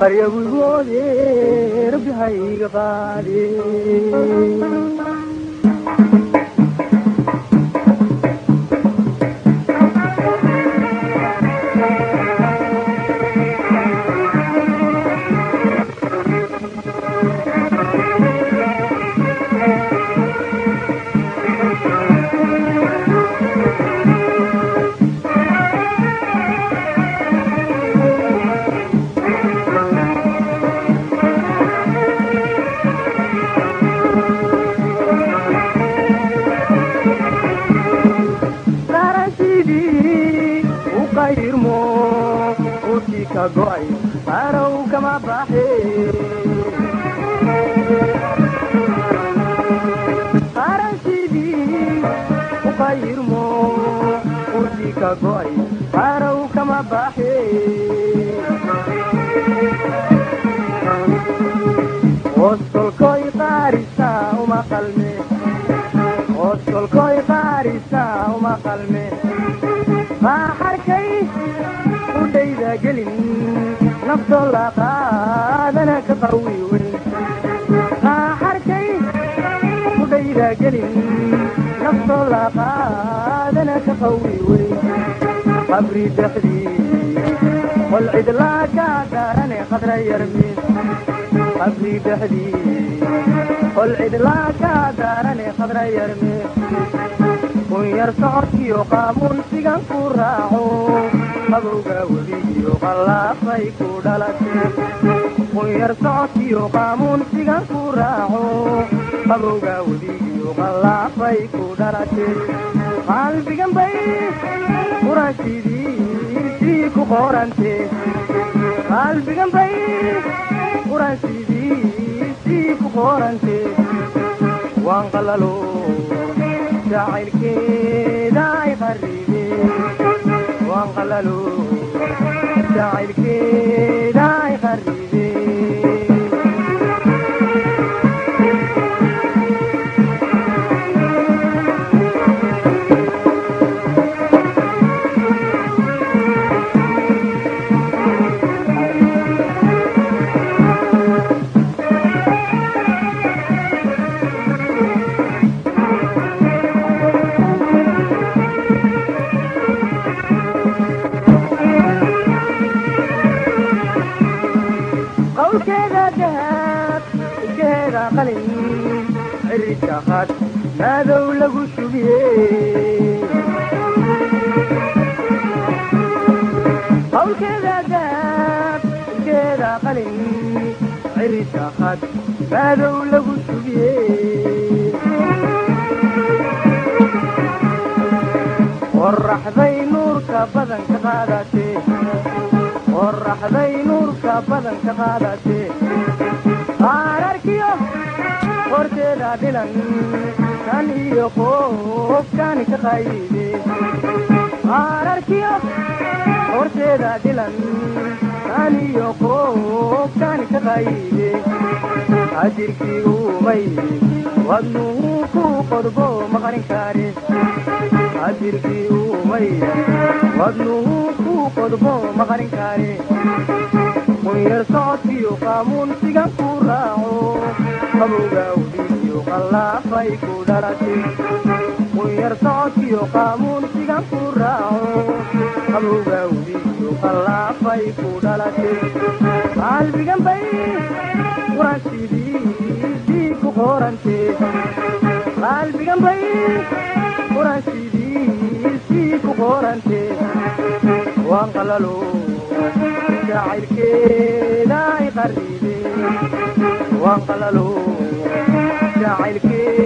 qaryabugoode rabbi hayga qaade u qayrmo utii ka go'ay arow kama baxe qaran sidii u qayrmo utii ka go'ay arow kama baxe hostolkoy qaarisa uma qalme hostolkoy qaarisa uma qalme nafto la qaadana ka qawi weyn maaxarkay udhayda gelin nafto la qaadana ka qawi weyn qabri dhexdii qol cidlaa ka daarane qadra yarmin qabri dhexdii qol cidlaa ka daarane qadra yarmin kun yar socodkiyo qaamuun sigan ku raaco qabowga webigiyo qallaafay ku dhalatee kun yar socodkiyo qaamuun sigan ku raaco qabowga webigiyo qallaafay ku dhalatee qalbigan bay quraansidii ku qorantee qalbigan bay quraansidii ku qorantee waan qalalo jacaylkeeda ay qawlkeeda dahab iskeeda qalin ciridka qad maadow lagu shubiye qawlkeeda dahab iskeeda qalin ciridka qad maadow lagu shubiye qoraxday nuurka badan ka qaadatee qoraxday nuurka badan ka qaadatee qaararkiyo horteeda dhilan kan iyo qoofkan ka qayde qaararkiyo horteeda dhilan kan iyo qoofkan ka qayde ajirkii uumay wadnuhu ku qodbo maqarin kaare ajirkii uumay wadnuhu ku qodbo maqarin kaare kun yar socodkiyo qaamuun sigan ku raaco qabowga wdiiyo qallaafay ku dhalatee kun yar socodkiyo qaamuun sigan ku raaco qabowga wdiiyo qallaafay ku dhalatee qalbigan bay quraansidii ku qorantee qalbigan bay quraansidii ku qorantee waan qalalo jacaylkeeda ay qarribeen waan qalalo jacaylkeeda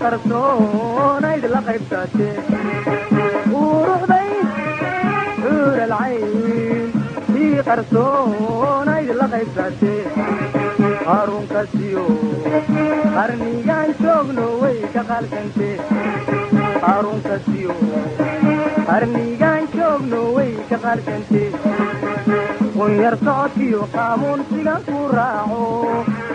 ii qarsoonayd la qaybsatee quruxday suuralcayn ii qarsoonayd la qaybsatee qarunkasiyo qarnigaan joogno way ka qaalkantee qarunkasiyo qarnigaan joogno way ka qaalkantee qunyar socodkiyo qaamuun sigan ku raaco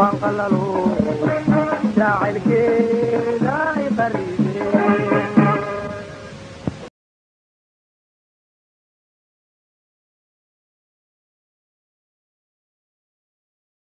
waan qalalo qarribee